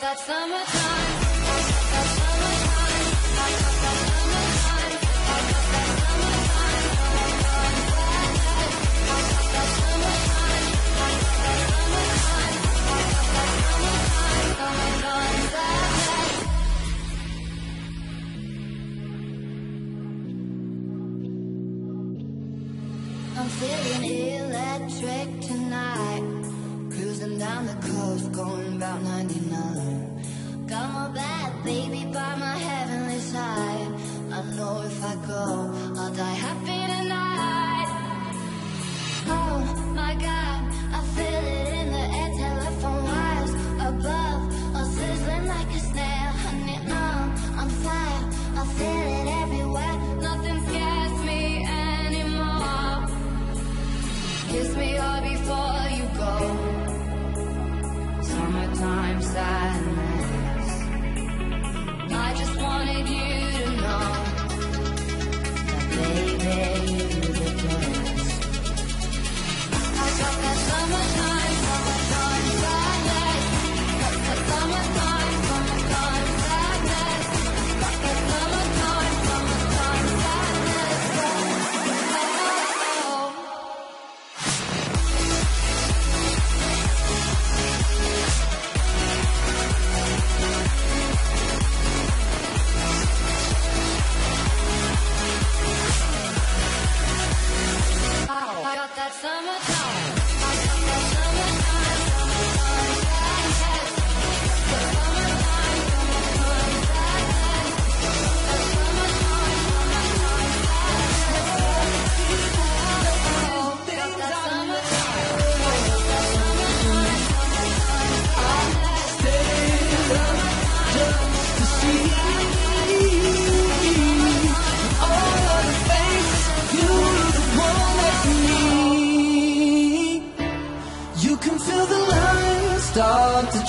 that summertime. That summertime. That summertime. That summertime. I'm feeling electric tonight cruising down the coast, going about 99. Got my bad baby by my heavenly side. I know if I go,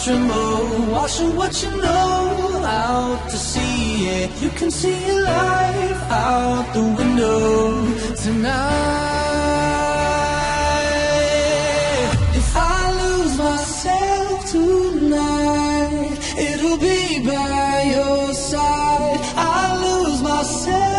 Alamo, washing what you know out to sea. Yeah, you can see your life out the window tonight. If I lose myself tonight, it'll be by your side. I lose myself.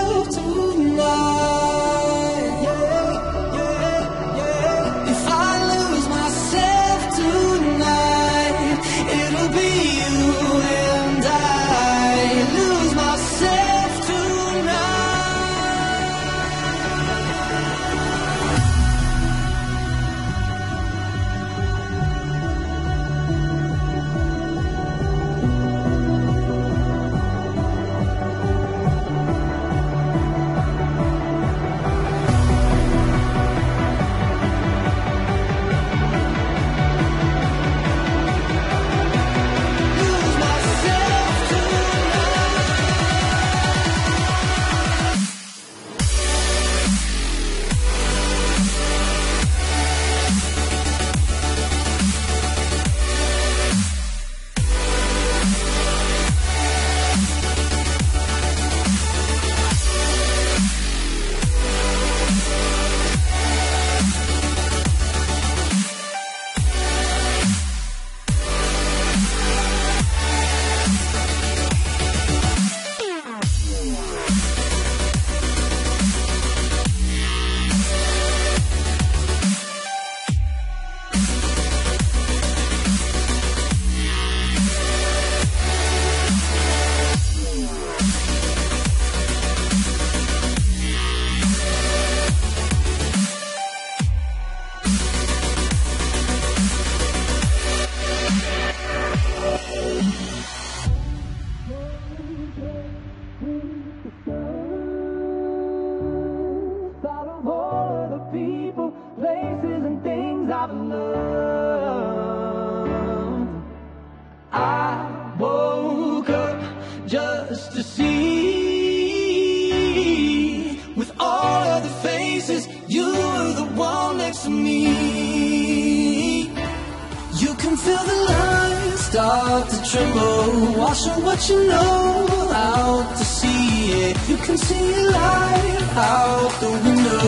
to tremble, washing what you know out to see it. You can see your life out the window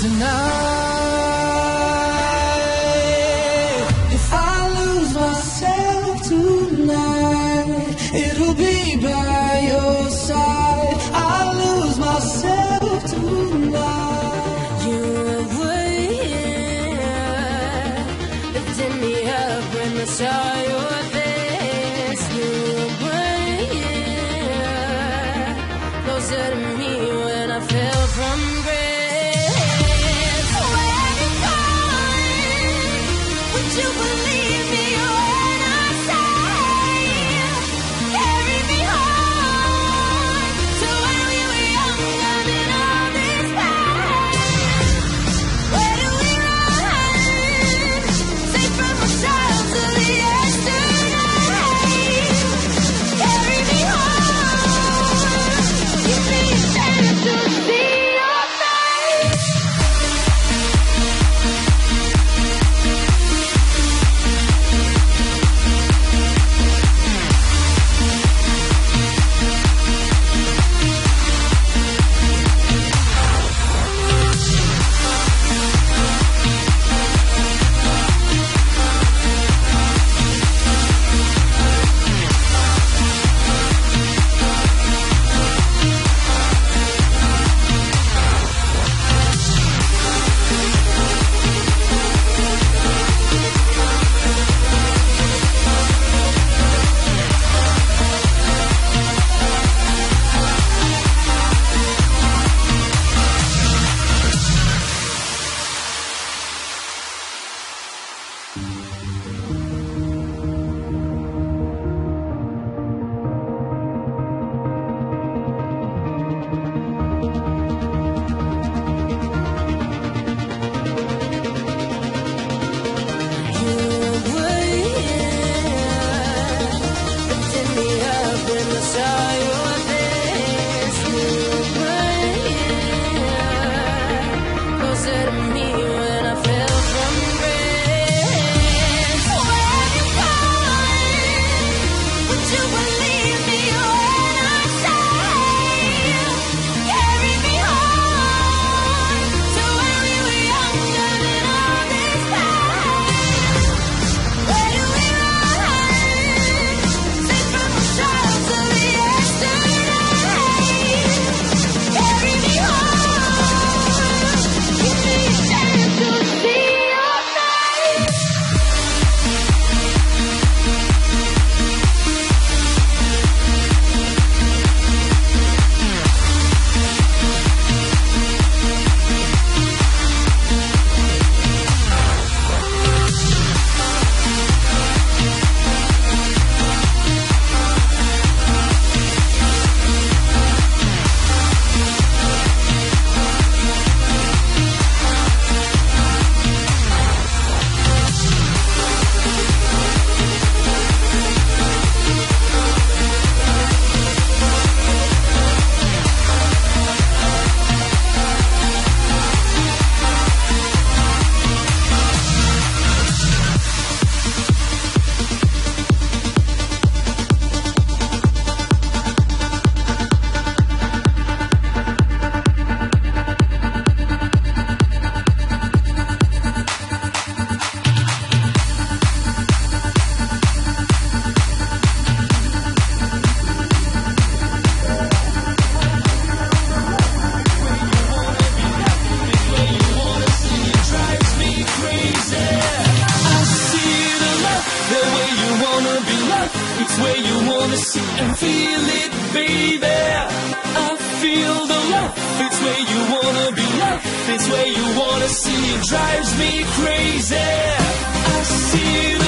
tonight. If I lose myself tonight, it'll be bad. Better me desire way you wanna be loved, this way you wanna see. It drives me crazy. I see you.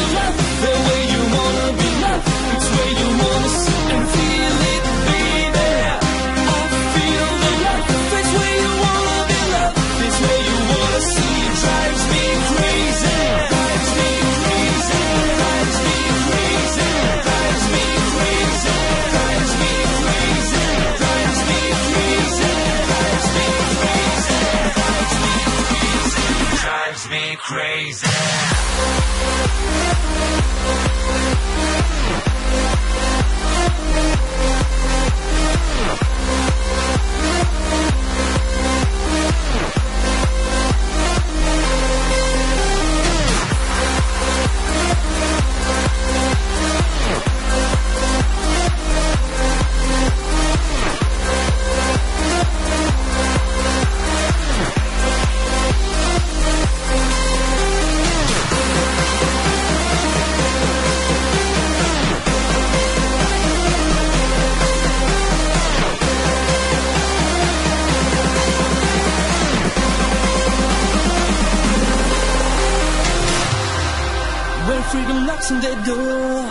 On their door,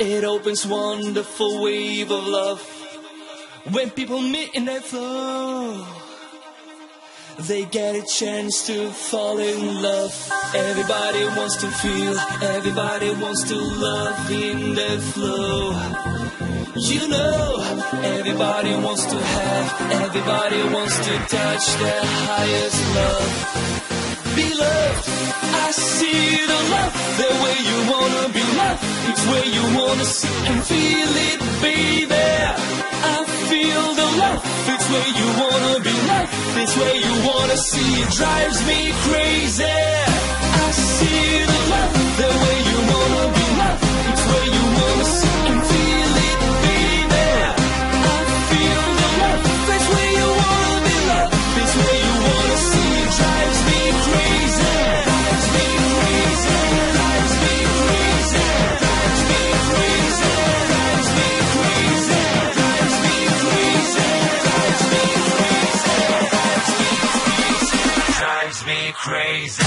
it opens wonderful wave of love. When people meet in their flow, they get a chance to fall in love. Everybody wants to feel, everybody wants to love in their flow. You know, everybody wants to have, everybody wants to touch their highest love be loved. I see the love, the way you wanna be loved. It's where you wanna see and feel it, baby. I feel the love, it's where you wanna be loved. It's where you wanna see it drives me crazy. crazy.